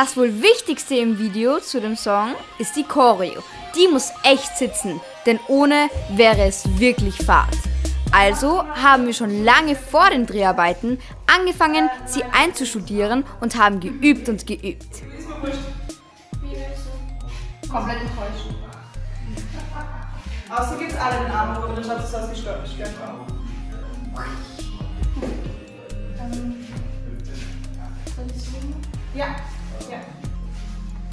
Das wohl wichtigste im Video zu dem Song ist die Choreo. Die muss echt sitzen, denn ohne wäre es wirklich Fahrt. Also haben wir schon lange vor den Dreharbeiten angefangen, sie einzustudieren und haben geübt und geübt. Komplett enttäuscht. Außer gibt's alle den Arm hoch, dann schaut es aus wie Stört. Ja, ja.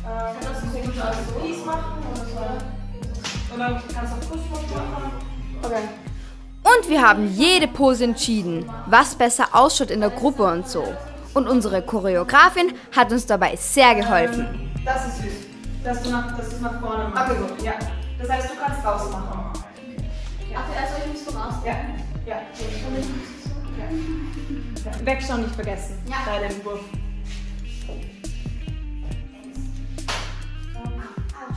Ähm, kannst du so als Peace machen oder so? Oder kannst du auch Push-Push machen? Okay. Und wir haben jede Pose entschieden, was besser ausschaut in der Gruppe und so. Und unsere Choreografin hat uns dabei sehr geholfen. Ähm, das ist süß. Dass du nach, dass du nach vorne machst. Okay, so. Ja. Das heißt, du kannst raus machen. Ja. Ach, also ich muss so raus. Ja. Ja. ja. ja. Wegschauen nicht vergessen. Ja. Bei dem Wurf.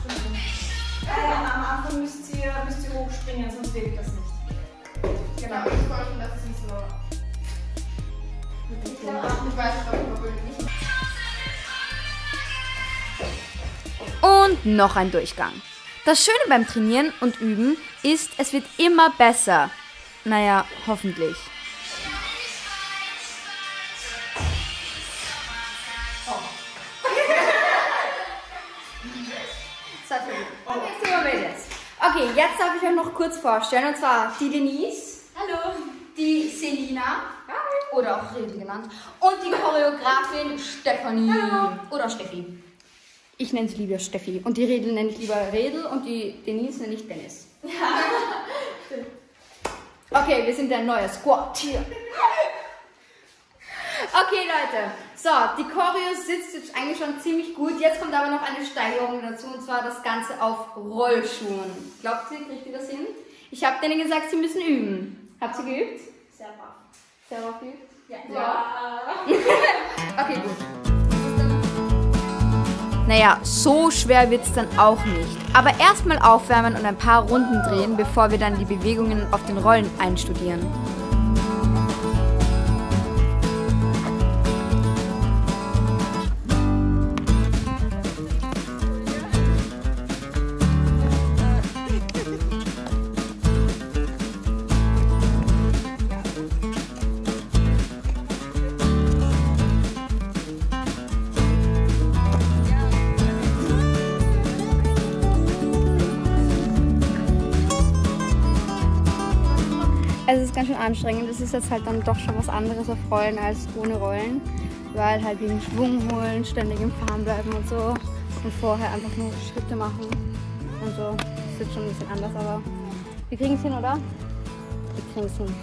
Äh, am Anfang müsst ihr, müsst ihr hochspringen, sonst wirkt das nicht. Genau. Ich wollte, dass es nicht so. Ich weiß nicht, ob ich nicht. Und noch ein Durchgang. Das Schöne beim Trainieren und Üben ist, es wird immer besser. Naja, hoffentlich. Jetzt darf ich euch noch kurz vorstellen. Und zwar die Denise, Hallo. die Selina, oder auch Redel genannt, und die Choreografin Stefanie. Oder Steffi. Ich nenne sie lieber Steffi. Und die Redel nenne ich lieber Redel und die Denise nenne ich Dennis. Okay, wir sind der neue Squad hier. Okay, Leute. So, die Choreo sitzt jetzt eigentlich schon ziemlich gut. Jetzt kommt aber noch eine Steigerung dazu und zwar das Ganze auf Rollschuhen. Glaubt ihr, kriegt ihr das hin? Ich habe denen gesagt, sie müssen üben. Habt ihr geübt? Sehr brav. Sehr brav geübt? Ja. Okay, gut. Naja, so schwer wird es dann auch nicht. Aber erstmal aufwärmen und ein paar Runden drehen, bevor wir dann die Bewegungen auf den Rollen einstudieren. Es ist ganz schön anstrengend. Es ist jetzt halt dann doch schon was anderes auf Rollen als ohne Rollen. Weil halt wegen Schwung holen, ständig im Fahren bleiben und so. Und vorher einfach nur Schritte machen und so. Das ist schon ein bisschen anders, aber wir kriegen es hin, oder? Wir kriegen es hin.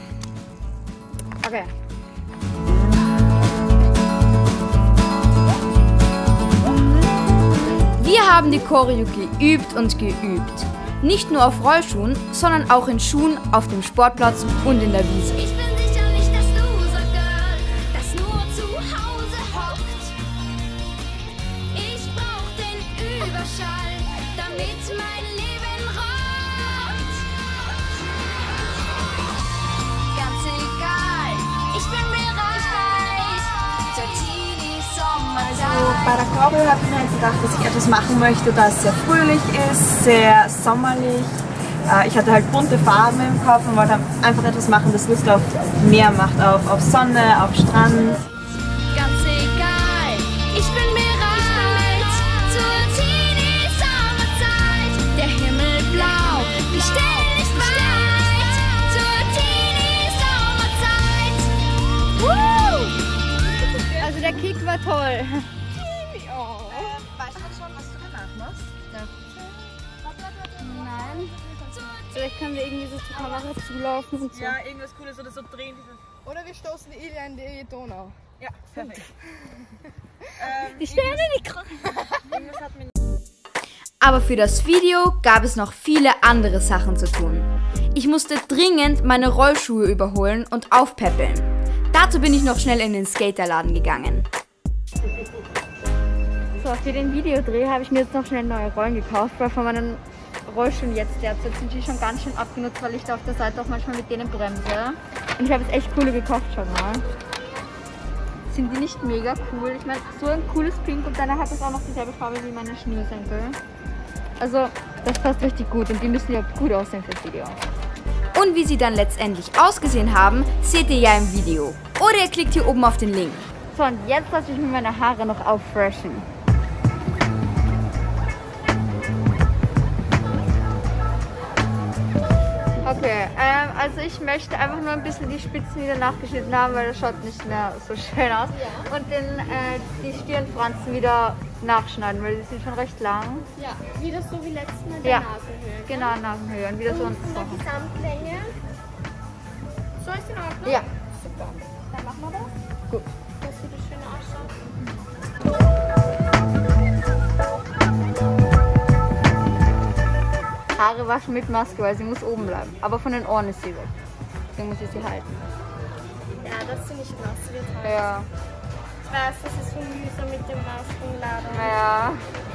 Okay. Wir haben die Choreo geübt und geübt. Nicht nur auf Rollschuhen, sondern auch in Schuhen auf dem Sportplatz und in der Wiese. Bei der Choreo habe ich mir gedacht, dass ich etwas machen möchte, das sehr fröhlich ist, sehr sommerlich. Äh, Ich hatte halt bunte Farben im Kopf und wollte einfach etwas machen, das Lust auf Meer macht, auf, auf Sonne, auf Strand. Ganz egal, ich bin bereit zur Teenie-Sommerzeit. Der Himmel blau, die Sterne nicht weit zur Teenie-Sommerzeit. Also der Kick war toll. Nein. Vielleicht können wir irgendwie so zur Kamera zulaufen und so. Ja, irgendwas Cooles oder so drehen. Oder wir stoßen die Ilja in die Donau. Ja, perfekt. Die Sterne hat mir Aber für das Video gab es noch viele andere Sachen zu tun. Ich musste dringend meine Rollschuhe überholen und aufpäppeln. Dazu bin ich noch schnell in den Skaterladen gegangen. So, für den Videodreh habe ich mir jetzt noch schnell neue Rollen gekauft, weil von meinen Rollschuhen jetzt derzeit sind die schon ganz schön abgenutzt, weil ich da auf der Seite auch manchmal mit denen bremse. Und ich habe jetzt echt coole gekauft schon mal. Sind die nicht mega cool? Ich meine, so ein cooles Pink und dann hat es auch noch dieselbe Farbe wie meine Schnürsenkel. Also, das passt richtig gut und die müssen ja gut aussehen fürs Video. Und wie sie dann letztendlich ausgesehen haben, seht ihr ja im Video. Oder ihr klickt hier oben auf den Link. So, und jetzt lasse ich mir meine Haare noch auffreshen. Okay, ähm, also ich möchte einfach nur ein bisschen die Spitzen wieder nachgeschnitten haben, weil das schaut nicht mehr so schön aus. Und den, äh, die Stirnfranzen wieder nachschneiden, weil die sind schon recht lang. Ja, wieder so wie letztes Mal der Ja. Nasenhöhe. Genau, Nasenhöhe und wieder so ein Und von der Gesamtlänge. So ist in Ordnung? Ja. Super. Dann machen wir das. Gut. Haare waschen mit Maske, weil sie muss oben bleiben. Aber von den Ohren ist sie weg. Deswegen muss ich sie halten. Ja, dass sie nicht nass wird. Halt. Ja. Ich weiß, das ist so mühsam mit dem Maskenladen. Naja,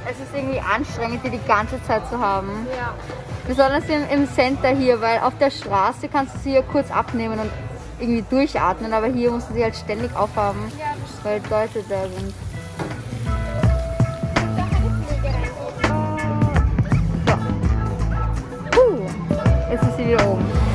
es ist irgendwie anstrengend, die die ganze Zeit zu haben. Ja. Besonders im, im Center hier, weil auf der Straße kannst du sie ja kurz abnehmen und irgendwie durchatmen, aber hier musst du sie halt ständig aufhaben, Ja, das weil Leute da sind. Puh, jetzt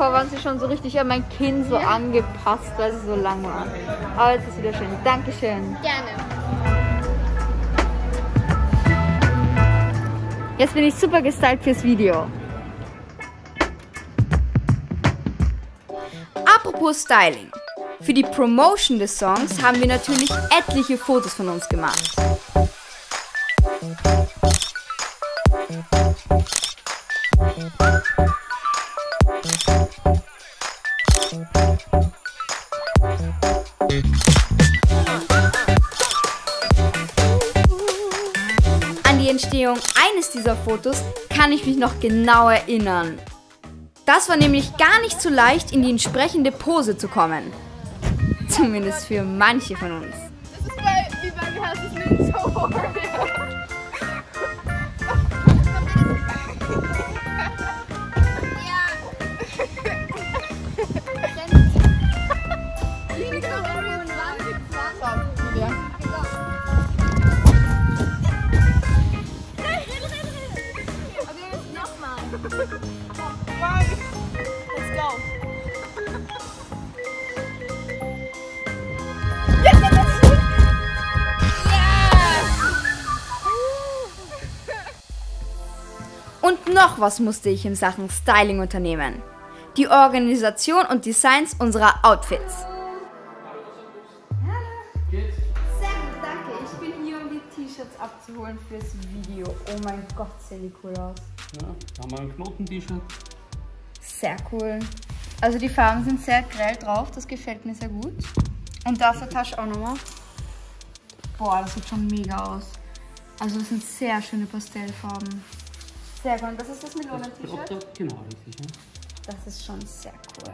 davor waren sie schon so richtig an mein Kinn so angepasst, weil sie so lang waren. Aber jetzt ist wieder schön. Dankeschön. Gerne. Jetzt bin ich super gestylt fürs Video. Apropos Styling. Für die Promotion des Songs haben wir natürlich etliche Fotos von uns gemacht. Fotos kann ich mich noch genau erinnern. Das war nämlich gar nicht so leicht, in die entsprechende Pose zu kommen. Zumindest für manche von uns. Das ist bei, wie bei, wie heißt noch was musste ich in Sachen Styling unternehmen. Die Organisation und Designs unserer Outfits. Sehr gut, danke. Ich bin hier, um die T-Shirts abzuholen fürs Video. Oh mein Gott, sehen die cool aus. Ja, da haben wir ein Knoten-T-Shirt. Sehr cool. Also die Farben sind sehr grell drauf, das gefällt mir sehr gut. Und da auf der Tasche auch nochmal. Boah, das sieht schon mega aus. Also das sind sehr schöne Pastellfarben. Sehr gut. Und das ist das Melonen-T-Shirt? Genau, richtig. Ja. Das ist schon sehr cool.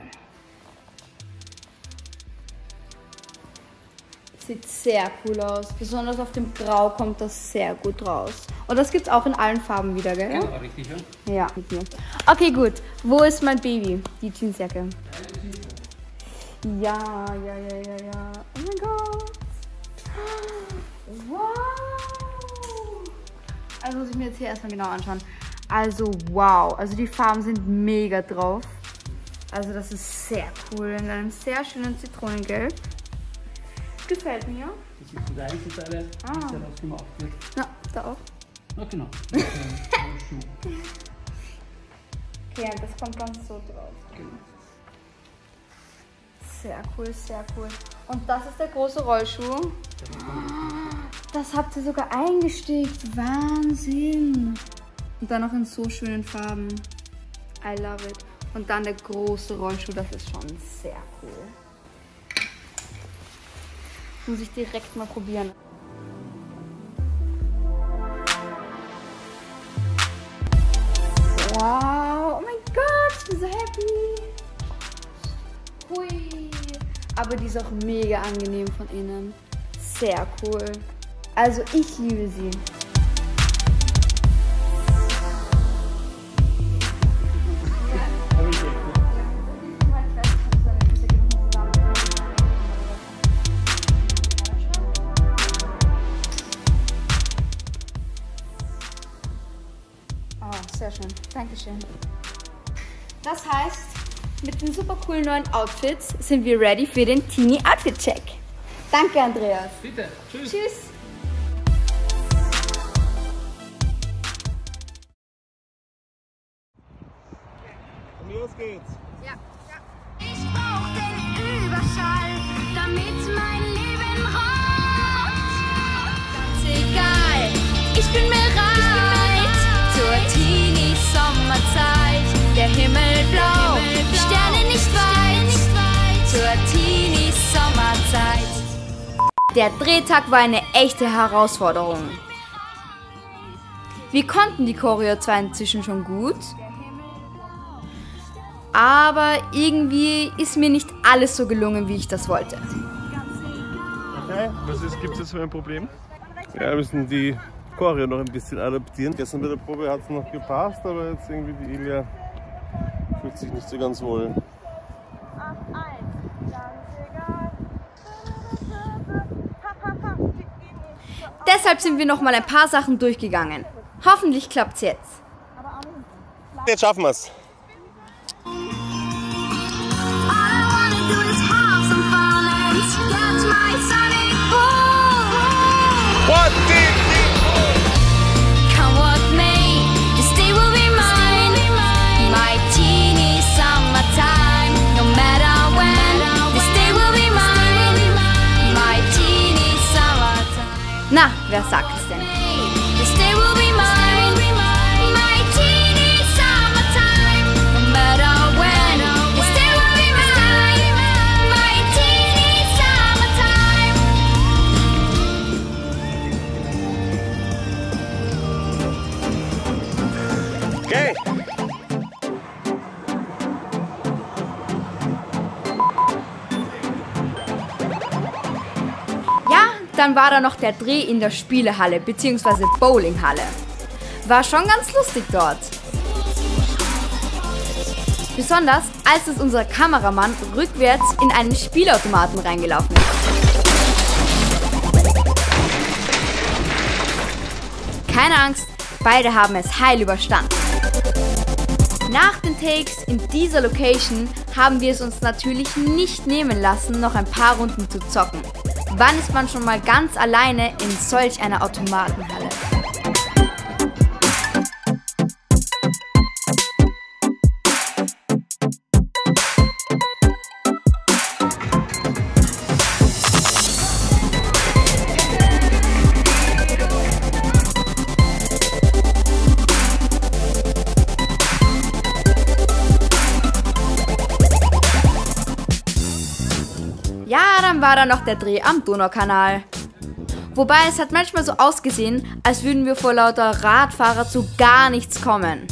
Sieht sehr cool aus. Besonders auf dem Grau kommt das sehr gut raus. Und das gibt's auch in allen Farben wieder, gell? Genau, richtig. Ja. Ja. Okay, gut. Wo ist mein Baby? Die Jeansjacke. Ja, ja, ja, ja, ja. Oh mein Gott. Wow. Also muss ich mir jetzt hier erstmal genau anschauen. Also wow. Also die Farben sind mega drauf. Also das ist sehr cool. In einem sehr schönen Zitronengelb. Gefällt mir. Das ist so der Einzelteile, Ah. die daraus gemacht wird. Ja, da auch. Ja, genau. Okay, und das kommt ganz so drauf. Sehr cool, sehr cool. Und das ist der große Rollschuh. Das habt ihr sogar eingestickt. Wahnsinn. Und dann noch in so schönen Farben. I love it. Und dann der große Rollschuh, das ist schon sehr cool. Muss ich direkt mal probieren. Wow, oh mein Gott, ich bin so happy. Hui. Aber die ist auch mega angenehm von innen. Sehr cool. Also ich liebe sie. Sehr schön. Dankeschön. Das heißt, mit den super coolen neuen Outfits sind wir ready für den Teenie Outfit Check. Danke, Andreas. Bitte. Tschüss. Tschüss. Der Drehtag war eine echte Herausforderung. Wir konnten die Choreo zwar inzwischen schon gut, aber irgendwie ist mir nicht alles so gelungen, wie ich das wollte. Okay, was ist, gibt es jetzt für ein Problem? Ja, wir müssen die Choreo noch ein bisschen adaptieren. Gestern bei der Probe hat es noch gepasst, aber jetzt irgendwie die Ilia fühlt sich nicht so ganz wohl. Deshalb sind wir noch mal ein paar Sachen durchgegangen. Hoffentlich klappt's jetzt. Jetzt schaffen wir es. Na, wer sagt es denn? This dann war da noch der Dreh in der Spielehalle bzw. Bowlinghalle. War schon ganz lustig dort. Besonders als es unser Kameramann rückwärts in einen Spielautomaten reingelaufen ist. Keine Angst, beide haben es heil überstanden. Nach den Takes in dieser Location haben wir es uns natürlich nicht nehmen lassen, noch ein paar Runden zu zocken. Wann ist man schon mal ganz alleine in solch einer Automatenhalle? Dann war da noch der Dreh am Donaukanal. Wobei es hat manchmal so ausgesehen, als würden wir vor lauter Radfahrer zu gar nichts kommen.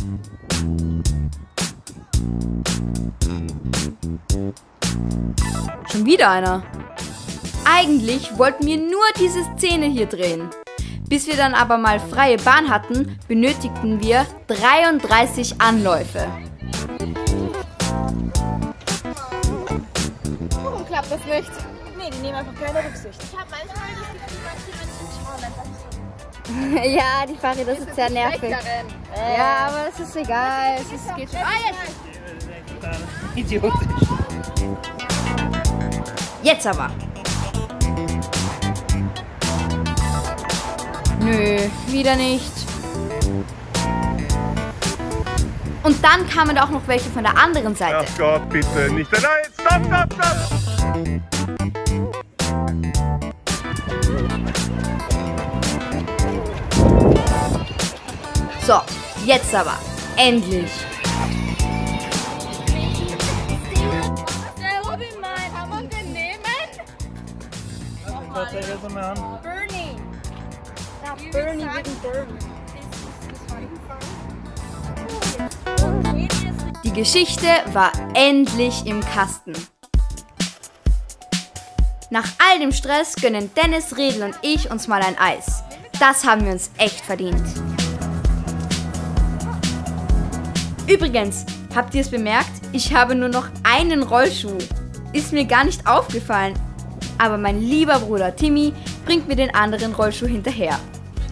Schon wieder einer. Eigentlich wollten wir nur diese Szene hier drehen. Bis wir dann aber mal freie Bahn hatten, benötigten wir 33 Anläufe. Warum klappt das nicht? Nee, die nehmen einfach keine Rücksicht. Ich habe manchmal das Gefühl, manche Menschen schauen einfach so. ja, die Fahrräder sind sehr nervig. Schlechterin. Ja, aber es ist egal. Es ist, geht schon. Ah, jetzt! Idiotisch. Jetzt aber. Nö, wieder nicht. Und dann kamen auch noch welche von der anderen Seite. Ach Gott, bitte nicht. Nein, stopp, stopp, stopp. So, jetzt aber. Endlich. Der Robin meint, kann man den nehmen? Gott, Zeig das mal an. Bernie. Ja, Bernie wegen Bernie. Die Geschichte war endlich im Kasten. Nach all dem Stress gönnen Dennis, Redl und ich uns mal ein Eis. Das haben wir uns echt verdient. Übrigens, habt ihr es bemerkt? Ich habe nur noch einen Rollschuh. Ist mir gar nicht aufgefallen. Aber mein lieber Bruder Timmy bringt mir den anderen Rollschuh hinterher.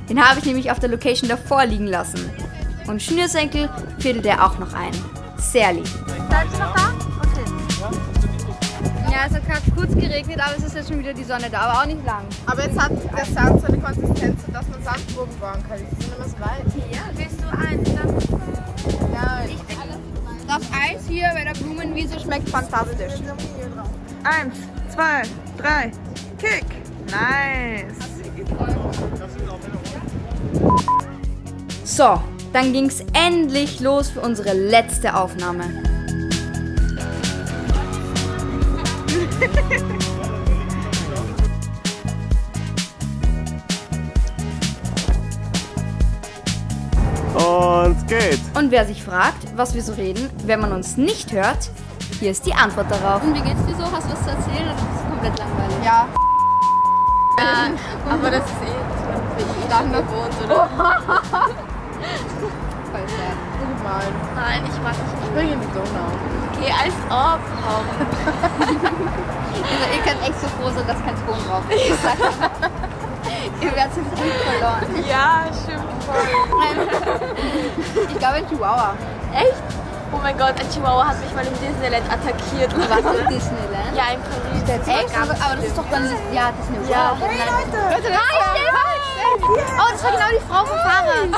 Den habe ich nämlich auf der Location davor liegen lassen. Und Schnürsenkel fädelt er auch noch ein. Sehr lieb. Ja, es hat gerade kurz geregnet, aber es ist jetzt schon wieder die Sonne da, aber auch nicht lang. Aber jetzt hat der Sand so eine Konsistenz, dass man Sandburgen bauen kann. Die sind immer so weit. Ja, willst du eins? Ja, das Eis hier bei der Blumenwiese schmeckt fantastisch. Eins, zwei, drei, Kick. Nice. So, dann ging's endlich los für unsere letzte Aufnahme. Und geht. Und wer sich fragt, was wir so reden, wenn man uns nicht hört, hier ist die Antwort darauf. Und wie geht's dir so? Hast du was zu erzählen oder ist komplett langweilig? Ja. aber das ist eh für Standard wohnt, oder? Voll. Nein. Nein, ich mag nicht. Ich bringe in die Donau. Okay, als ob. Also, ihr könnt echt so froh sein, dass kein Ton drauf ist. Ihr werdet den Punkt verloren. Ja, stimmt voll. Ich glaube in Chihuahua. Echt? Oh mein Gott, ein Chihuahua hat mich mal im Disneyland attackiert. Du warst in Disneyland? Ja, in Paris. Das Echt? Aber, aber das ist doch dann. Ja, Disney World. Ja. Hey Leute! Leute, das Oh, das war genau die Frau vom Fahrrad.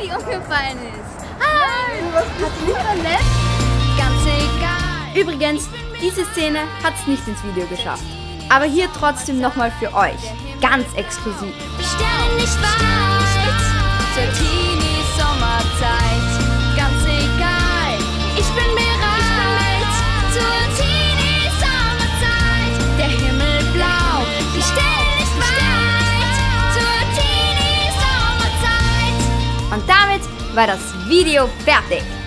die, die umgefallen ist. Hi! Hat sie nicht verletzt? Ganz egal. Übrigens, diese Szene hat's nicht ins Video geschafft. Aber hier trotzdem nochmal für euch. Ganz exklusiv. Sterne nicht weit war das Video fertig.